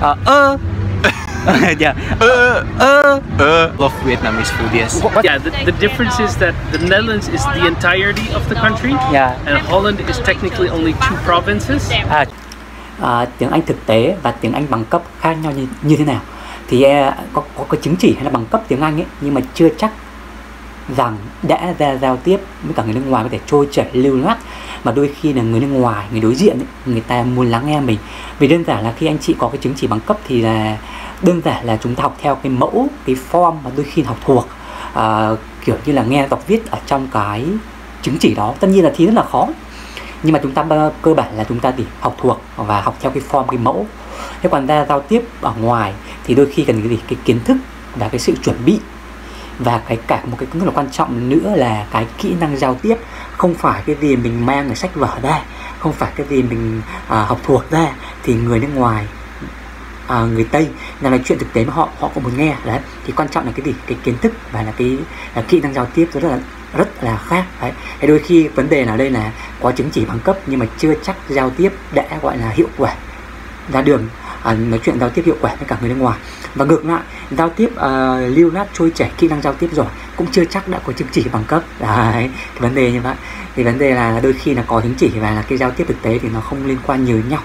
uh, ơ yeah. Uh, ơ uh, love Vietnamese food, yes. Yeah, the, the difference is that the Netherlands is the entirety of the country, yeah. and Holland is technically only two provinces. à, à, tiếng Anh thực tế và tiếng Anh bằng cấp khác nhau như, như thế nào thì eh, có có cái chứng chỉ hay là bằng cấp tiếng Anh ấy nhưng mà chưa chắc rằng đã ra giao tiếp với cả người nước ngoài có thể trôi chảy lưu loát mà đôi khi là người nước ngoài người đối diện ấy, người ta muốn lắng nghe mình. Vì đơn giản là khi anh chị có cái chứng chỉ bằng cấp thì là đơn giản là chúng ta học theo cái mẫu cái form mà đôi khi học thuộc. À, kiểu như là nghe đọc viết ở trong cái chứng chỉ đó. Tất nhiên là thi rất là khó. Nhưng mà chúng ta cơ bản là chúng ta chỉ học thuộc và học theo cái form cái mẫu. Thế còn ra giao tiếp ở ngoài thì đôi khi cần cái gì? Cái kiến thức và cái sự chuẩn bị và cái cả một cái rất là quan trọng nữa là cái kỹ năng giao tiếp không phải cái gì mình mang ở sách vở ra không phải cái gì mình à, học thuộc ra thì người nước ngoài à, người tây là nói chuyện thực tế mà họ họ cũng muốn nghe. Đấy thì quan trọng là cái gì? Cái kiến thức và là cái là kỹ năng giao tiếp rất là rất là khác. Đấy thế đôi khi vấn đề là đây là có chứng chỉ bằng cấp nhưng mà chưa chắc giao tiếp đã gọi là hiệu quả ra đường à, nói chuyện giao tiếp hiệu quả với cả người nước ngoài. Và ngược lại giao tiếp à, lưu loát trôi chảy kỹ năng giao tiếp giỏi cũng chưa chắc đã có chứng chỉ bằng cấp. Đấy cái vấn đề như vậy. Thì vấn đề là đôi khi là có chứng chỉ và là cái giao tiếp thực tế thì nó không liên quan nhiều nhau.